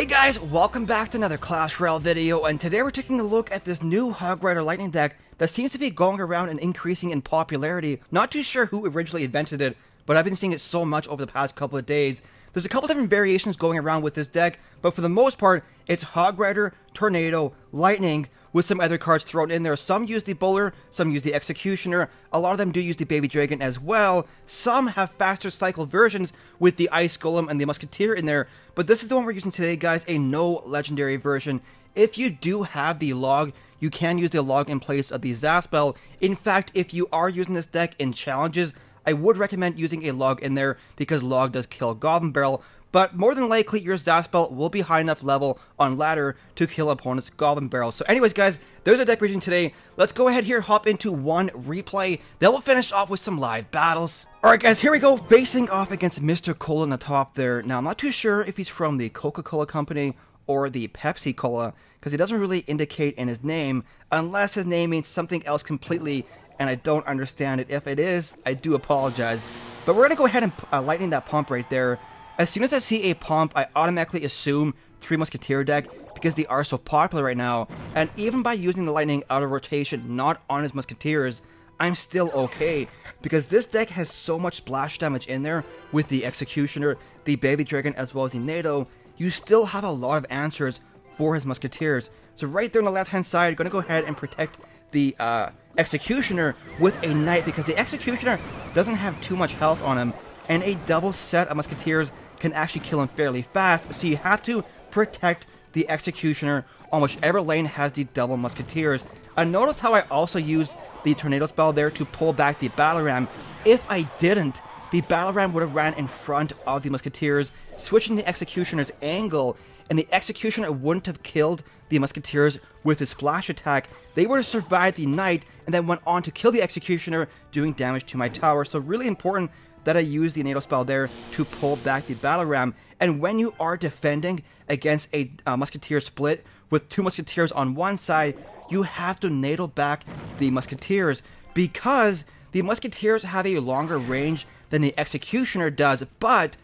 Hey guys, welcome back to another Clash Royale video, and today we're taking a look at this new Hog Rider Lightning deck that seems to be going around and increasing in popularity. Not too sure who originally invented it, but I've been seeing it so much over the past couple of days. There's a couple different variations going around with this deck, but for the most part, it's Hog Rider, Tornado, Lightning, with some other cards thrown in there. Some use the Bowler, some use the Executioner, a lot of them do use the Baby Dragon as well. Some have faster cycle versions with the Ice Golem and the Musketeer in there, but this is the one we're using today, guys, a no legendary version. If you do have the log, you can use the log in place of the Zap spell. In fact, if you are using this deck in challenges, I would recommend using a log in there because log does kill Goblin Barrel, but more than likely your Zap spell will be high enough level on ladder to kill opponent's Goblin Barrel. So anyways guys, there's a deck briefing today. Let's go ahead here, hop into one replay. Then we'll finish off with some live battles. Alright guys, here we go, facing off against Mr. Cola on the top there. Now I'm not too sure if he's from the Coca-Cola company or the Pepsi Cola, because he doesn't really indicate in his name, unless his name means something else completely, and I don't understand it. If it is, I do apologize. But we're going to go ahead and uh, lightning that pump right there. As soon as I see a pump, I automatically assume Three Musketeer deck because they are so popular right now. And even by using the Lightning out of rotation, not on his Musketeers, I'm still okay. Because this deck has so much splash damage in there with the Executioner, the Baby Dragon, as well as the Nado. You still have a lot of answers for his Musketeers. So right there on the left hand side, to go ahead and protect the uh, Executioner with a Knight because the Executioner doesn't have too much health on him. And a double set of Musketeers can actually kill him fairly fast, so you have to protect the Executioner on whichever lane has the double Musketeers. And notice how I also used the Tornado spell there to pull back the Battle Ram. If I didn't, the Battle Ram would have ran in front of the Musketeers, switching the Executioner's angle, and the Executioner wouldn't have killed the Musketeers with his splash attack. They would have survived the Knight, and then went on to kill the Executioner, doing damage to my tower. So really important that I use the Nado spell there to pull back the Battle Ram. And when you are defending against a uh, Musketeer split with two Musketeers on one side, you have to Nado back the Musketeers because the Musketeers have a longer range than the Executioner does, but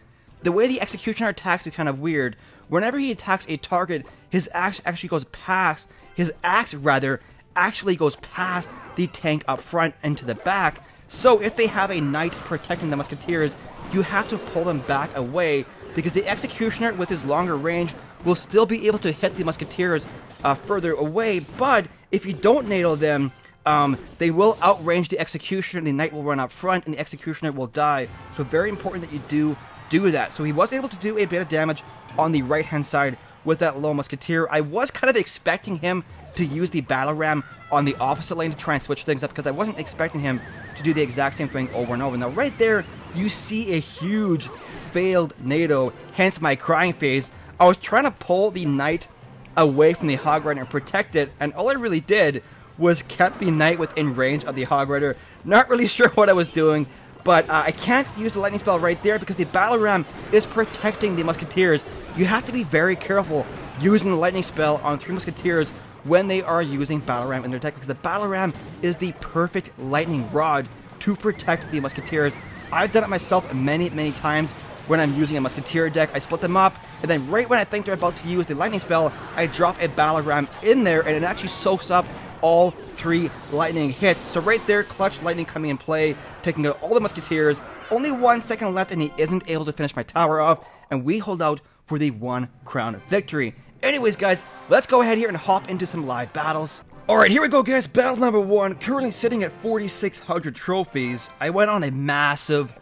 the way the Executioner attacks is kind of weird. Whenever he attacks a target, his axe actually goes past, his axe rather, actually goes past the tank up front and to the back, so if they have a knight protecting the musketeers, you have to pull them back away because the executioner with his longer range will still be able to hit the musketeers uh, further away. But if you don't Nado them, um, they will outrange the executioner. The knight will run up front, and the executioner will die. So very important that you do do that. So he was able to do a bit of damage on the right hand side with that low musketeer. I was kind of expecting him to use the battle ram on the opposite lane to try and switch things up because I wasn't expecting him to do the exact same thing over and over. Now right there, you see a huge failed Nado, hence my crying face. I was trying to pull the knight away from the Hog Rider and protect it, and all I really did was kept the knight within range of the Hog Rider. Not really sure what I was doing, but uh, I can't use the lightning spell right there because the battle ram is protecting the musketeers. You have to be very careful using the lightning spell on three musketeers when they are using Battle Ram in their deck because the Battle Ram is the perfect lightning rod to protect the Musketeers. I've done it myself many, many times when I'm using a Musketeer deck. I split them up, and then right when I think they're about to use the Lightning spell, I drop a Battle Ram in there, and it actually soaks up all three lightning hits. So right there, clutch lightning coming in play, taking out all the musketeers. Only one second left and he isn't able to finish my tower off, and we hold out for the one crown victory. Anyways, guys, let's go ahead here and hop into some live battles. Alright, here we go, guys. Battle number one, currently sitting at 4,600 trophies. I went on a massive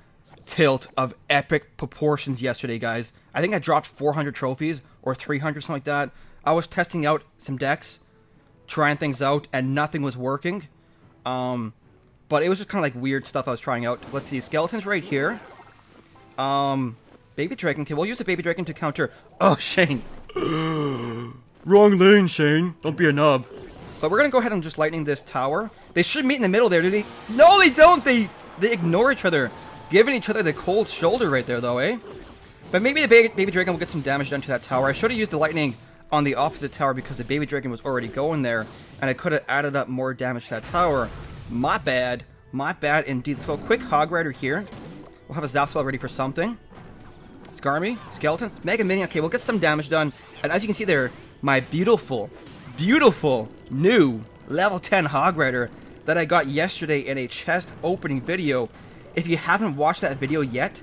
tilt of epic proportions yesterday, guys. I think I dropped 400 trophies or 300, something like that. I was testing out some decks, trying things out, and nothing was working. Um, but it was just kind of like weird stuff I was trying out. Let's see, skeletons right here. Um, baby dragon. Can. We'll use a baby dragon to counter. Oh, Shane. Wrong lane, Shane. Don't be a nub. But we're gonna go ahead and just lightning this tower. They should meet in the middle there, do they? No, they don't! They they ignore each other. Giving each other the cold shoulder right there, though, eh? But maybe the baby, baby dragon will get some damage done to that tower. I should have used the lightning on the opposite tower because the baby dragon was already going there. And I could have added up more damage to that tower. My bad. My bad indeed. Let's go quick Hog Rider here. We'll have a Zap spell ready for something. Skarmy, Skeletons, Mega Minion. Okay, we'll get some damage done. And as you can see there, my beautiful, beautiful new level 10 Hog Rider that I got yesterday in a chest opening video. If you haven't watched that video yet,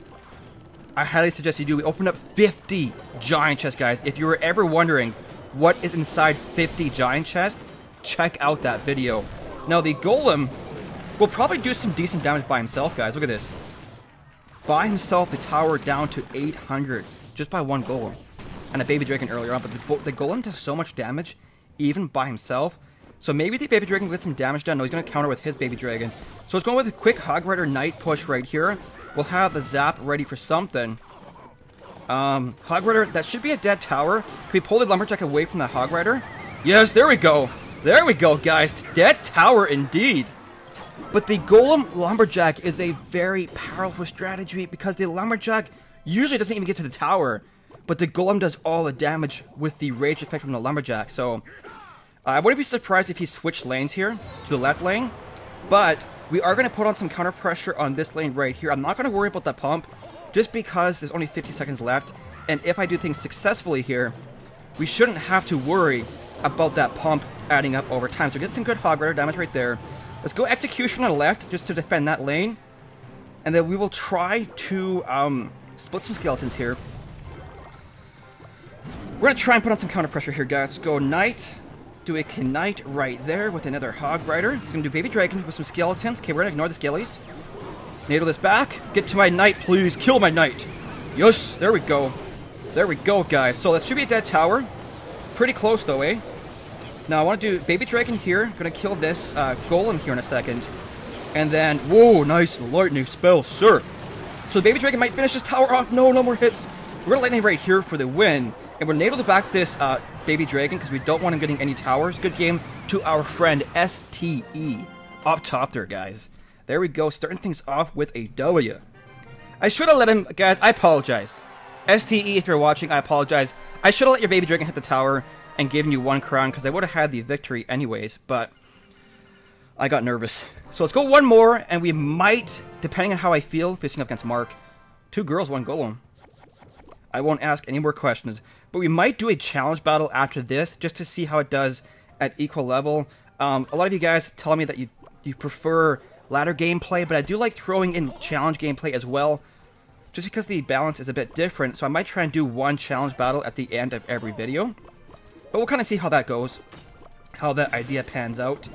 I highly suggest you do. We opened up 50 giant chests, guys. If you were ever wondering what is inside 50 giant chests, check out that video. Now, the Golem will probably do some decent damage by himself, guys. Look at this. By himself, the tower down to 800 just by one Golem. And a Baby Dragon earlier on, but the, the Golem does so much damage even by himself. So maybe the Baby Dragon will get some damage done. No, he's going to counter with his Baby Dragon. So it's going with a quick Hog Rider Knight push right here. We'll have the Zap ready for something. Um, Hog Rider, that should be a dead tower. Can we pull the Lumberjack away from the Hog Rider? Yes, there we go. There we go, guys. Dead tower indeed. But the Golem Lumberjack is a very powerful strategy because the Lumberjack usually doesn't even get to the tower. But the Golem does all the damage with the Rage effect from the Lumberjack. So, I wouldn't be surprised if he switched lanes here to the left lane. But we are going to put on some counter pressure on this lane right here. I'm not going to worry about that pump just because there's only 50 seconds left. And if I do things successfully here, we shouldn't have to worry about that pump adding up over time. So get some good Hog Rider damage right there. Let's go Execution on the left just to defend that lane. And then we will try to um, split some skeletons here. We're going to try and put on some counter pressure here, guys. Let's go Knight. Do a Knight right there with another Hog Rider. He's going to do Baby Dragon with some skeletons. Okay, we're going to ignore the skellies. Nado this back. Get to my Knight, please. Kill my Knight. Yes, there we go. There we go, guys. So that should be a dead tower. Pretty close, though, eh? Now, I want to do Baby Dragon here. I'm Gonna kill this uh, Golem here in a second. And then, whoa, nice lightning spell, sir. So the Baby Dragon might finish this tower off. No, no more hits. We're gonna lightning right here for the win. And we're able to back this uh, Baby Dragon because we don't want him getting any towers. Good game to our friend STE. Up top there, guys. There we go, starting things off with a W. I should have let him, guys, I apologize. STE, if you're watching, I apologize. I should have let your Baby Dragon hit the tower and given you one crown because I would have had the victory anyways, but I got nervous. So let's go one more, and we might, depending on how I feel, facing up against Mark. Two girls, one golem. I won't ask any more questions, but we might do a challenge battle after this just to see how it does at equal level. Um, a lot of you guys tell me that you you prefer ladder gameplay, but I do like throwing in challenge gameplay as well, just because the balance is a bit different. So I might try and do one challenge battle at the end of every video. But we'll kind of see how that goes, how that idea pans out.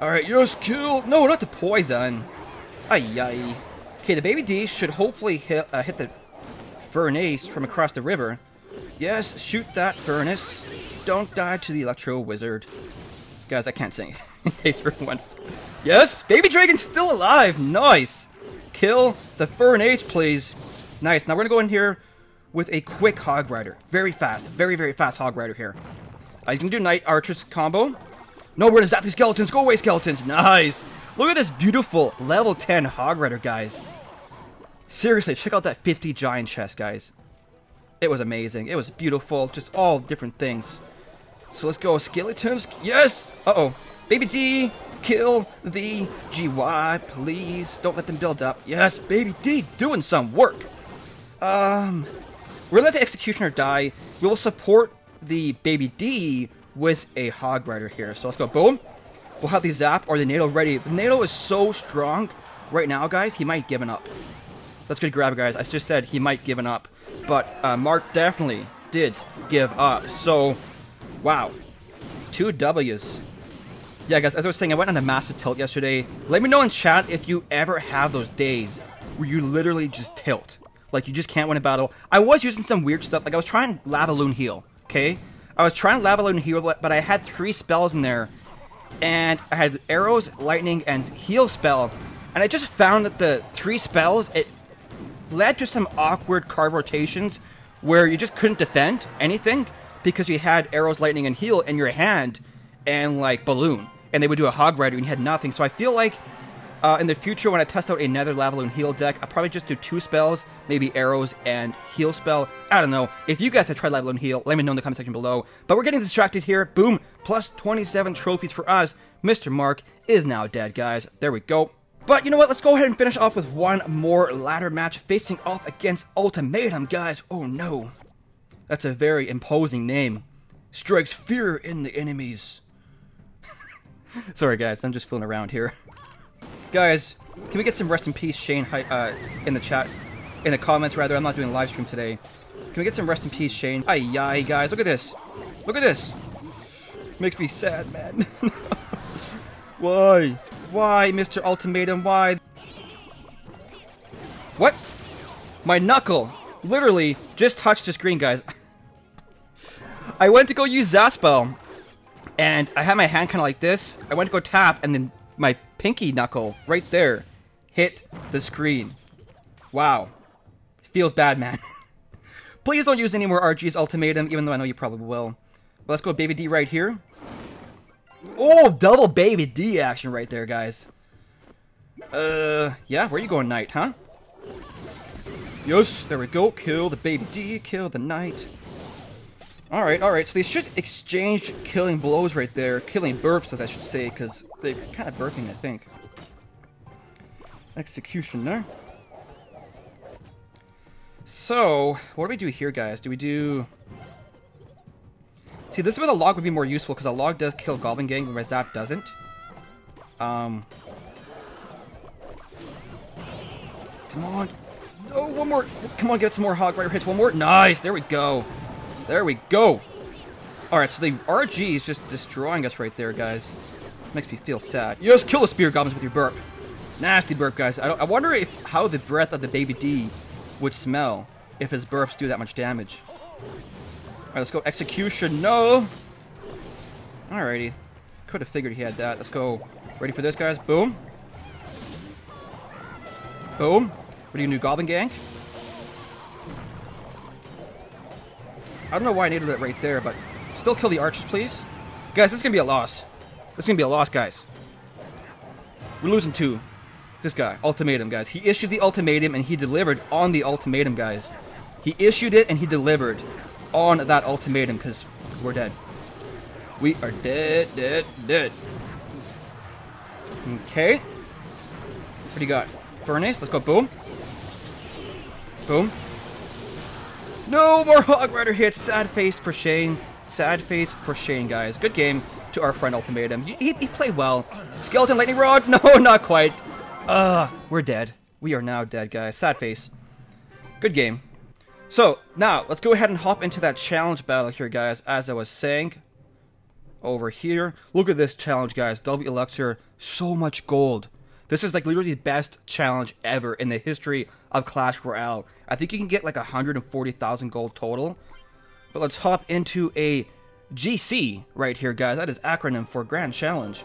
Alright, yes, kill! No, not the poison! Ay ay. Okay, the baby D should hopefully hit, uh, hit the furnace from across the river. Yes, shoot that furnace. Don't die to the electro wizard. Guys, I can't sing. In case everyone. Yes, baby dragon's still alive. Nice. Kill the furnace, please. Nice. Now we're gonna go in here with a quick hog rider. Very fast. Very, very fast hog rider here. Uh, he's gonna do knight archers combo. No, we're gonna zap these skeletons. Go away, skeletons. Nice. Look at this beautiful level 10 hog rider, guys. Seriously, check out that 50 giant chest, guys. It was amazing. It was beautiful. Just all different things. So let's go. Skeletons. Yes! Uh-oh. Baby D, kill the GY, please. Don't let them build up. Yes, Baby D, doing some work. Um, we're gonna let the Executioner die. We will support the Baby D with a Hog Rider here. So let's go. Boom. We'll have the Zap or the Nado ready. The Nado is so strong right now, guys. He might given up. That's good grab, guys. I just said he might given up. But uh, Mark definitely did give up. So, wow. Two W's. Yeah, guys, as I was saying, I went on a massive tilt yesterday. Let me know in chat if you ever have those days where you literally just tilt. Like, you just can't win a battle. I was using some weird stuff. Like, I was trying Lava Loon Heal, okay? I was trying Lava Loon Heal, but I had three spells in there. And I had Arrows, Lightning, and Heal spell. And I just found that the three spells, it led to some awkward card rotations where you just couldn't defend anything because you had arrows, lightning, and heal in your hand and like balloon, and they would do a hog rider and you had nothing. So I feel like uh, in the future when I test out another Lavaloon heal deck, I'll probably just do two spells, maybe arrows and heal spell. I don't know. If you guys have tried Lavaloon heal, let me know in the comment section below. But we're getting distracted here. Boom, plus 27 trophies for us. Mr. Mark is now dead, guys. There we go. But you know what? Let's go ahead and finish off with one more ladder match facing off against Ultimatum, guys. Oh no. That's a very imposing name. Strikes fear in the enemies. Sorry, guys. I'm just fooling around here. Guys, can we get some rest in peace, Shane, uh, in the chat? In the comments, rather. I'm not doing a live stream today. Can we get some rest in peace, Shane? Ay, yi, guys. Look at this. Look at this. Makes me sad, man. Why? Why, Mr. Ultimatum? Why? What? My knuckle literally just touched the screen, guys. I went to go use Zap spell, and I had my hand kind of like this. I went to go tap, and then my pinky knuckle right there hit the screen. Wow. Feels bad, man. Please don't use any more RG's ultimatum, even though I know you probably will. But let's go Baby D right here. Oh, double Baby D action right there, guys. Uh, yeah, where you going, Knight, huh? Yes, there we go. Kill the Baby D, kill the Knight. Alright, alright, so they should exchange killing blows right there. Killing burps, as I should say, because they're kind of burping, I think. Execution there. So, what do we do here, guys? Do we do... See, this is where the log would be more useful, because the log does kill Goblin Gang, whereas that doesn't. Um... Come on. Oh, one more. Come on, get some more Hog Rider hits. One more. Nice. There we go. There we go. Alright, so the RG is just destroying us right there, guys. Makes me feel sad. You just kill the Spear Goblins with your burp. Nasty burp, guys. I, I wonder if how the breath of the Baby D would smell if his burps do that much damage. Alright, let's go Execution. No! Alrighty. Could have figured he had that. Let's go. Ready for this, guys? Boom. Boom. What do you do, Goblin Gang? I don't know why I needed it right there, but still kill the archers, please. Guys, this is going to be a loss. This is going to be a loss, guys. We're losing two. This guy, ultimatum, guys. He issued the ultimatum, and he delivered on the ultimatum, guys. He issued it, and he delivered on that ultimatum, because we're dead. We are dead, dead, dead. Okay. What do you got? Furnace, let's go, boom. Boom. No more Hog Rider hits. Sad face for Shane. Sad face for Shane, guys. Good game to our friend Ultimatum. He, he played well. Skeleton Lightning Rod? No, not quite. Uh, we're dead. We are now dead, guys. Sad face. Good game. So, now, let's go ahead and hop into that challenge battle here, guys. As I was saying, over here. Look at this challenge, guys. W Elixir, so much gold. This is like literally the best challenge ever in the history of Clash Royale. I think you can get like 140,000 gold total. But let's hop into a GC right here, guys. That is acronym for Grand Challenge.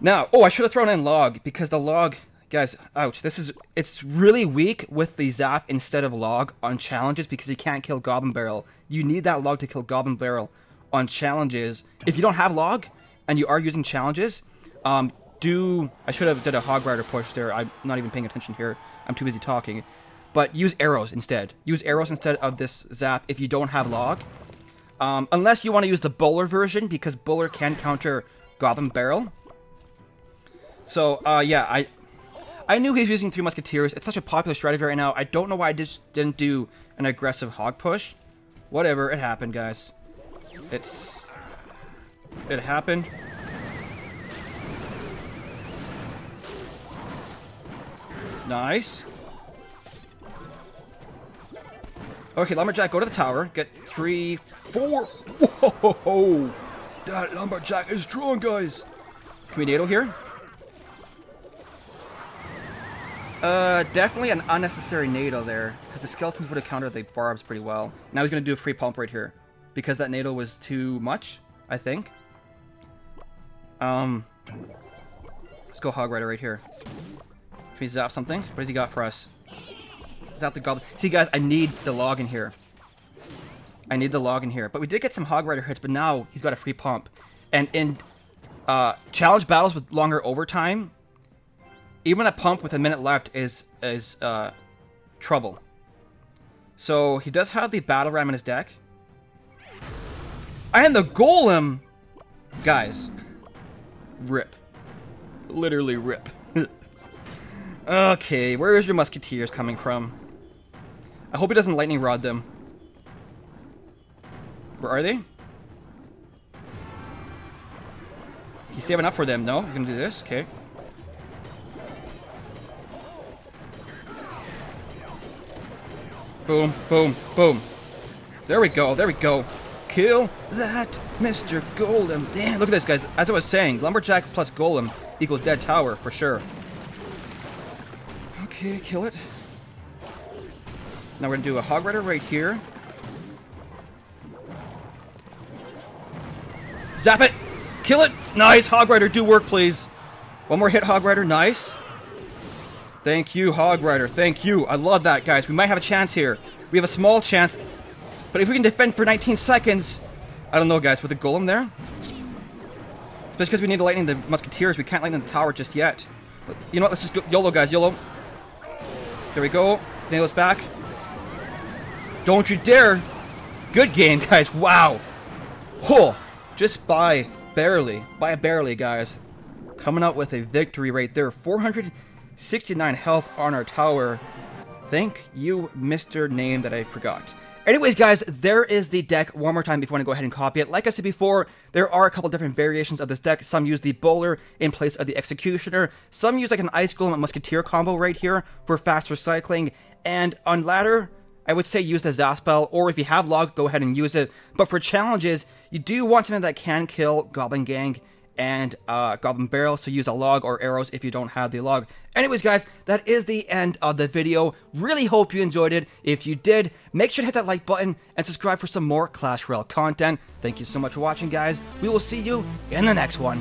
Now, oh, I should have thrown in log because the log, guys, ouch. This is, it's really weak with the zap instead of log on challenges because you can't kill Goblin Barrel. You need that log to kill Goblin Barrel on challenges. If you don't have log and you are using challenges, um, do I should have did a hog rider push there. I'm not even paying attention here. I'm too busy talking. But use arrows instead. Use arrows instead of this zap if you don't have log. Um, unless you want to use the bowler version because bowler can counter goblin barrel. So uh, yeah, I I knew he was using three musketeers. It's such a popular strategy right now. I don't know why I just didn't do an aggressive hog push. Whatever, it happened, guys. It's it happened. Nice. Okay, Lumberjack, go to the tower. Get three, four. Whoa! That Lumberjack is strong, guys. Can we Nado here? Uh, definitely an unnecessary Nado there, because the skeletons would have countered the barbs pretty well. Now he's going to do a free pump right here, because that Nado was too much, I think. Um, let's go Hog Rider right here. Can we zap something? What has he got for us? Zap the goblin. See, guys, I need the log in here. I need the log in here. But we did get some Hog Rider hits, but now he's got a free pump. And in uh, challenge battles with longer overtime, even a pump with a minute left is is uh, trouble. So he does have the battle ram in his deck. And the golem! Guys. Rip. Literally rip. Okay, where is your musketeers coming from? I hope he doesn't lightning rod them. Where are they? He's saving up for them. No, you're gonna do this. Okay. Boom, boom, boom. There we go. There we go. Kill that Mr. Golem. Damn, look at this, guys. As I was saying, Lumberjack plus Golem equals Dead Tower for sure. Okay, kill it. Now we're gonna do a Hog Rider right here. Zap it! Kill it! Nice! Hog Rider, do work, please. One more hit, Hog Rider. Nice. Thank you, Hog Rider. Thank you. I love that, guys. We might have a chance here. We have a small chance. But if we can defend for 19 seconds... I don't know, guys. With the Golem there? Especially because we need to lightning the Musketeers. We can't lightning the tower just yet. But you know what? Let's just go. YOLO, guys. YOLO. There we go. Nail us back. Don't you dare. Good game, guys. Wow. Oh, just by barely. By barely, guys. Coming out with a victory right there. 469 health on our tower. Thank you, Mr. Name that I forgot. Anyways, guys, there is the deck one more time if you want to go ahead and copy it. Like I said before, there are a couple different variations of this deck. Some use the Bowler in place of the Executioner. Some use like an Ice Golem and Musketeer combo right here for fast recycling. And on ladder, I would say use the Zap spell, or if you have Log, go ahead and use it. But for challenges, you do want something that can kill Goblin Gang and uh, Goblin Barrel, so use a log or arrows if you don't have the log. Anyways, guys, that is the end of the video. Really hope you enjoyed it. If you did, make sure to hit that like button and subscribe for some more Clash Royale content. Thank you so much for watching, guys. We will see you in the next one.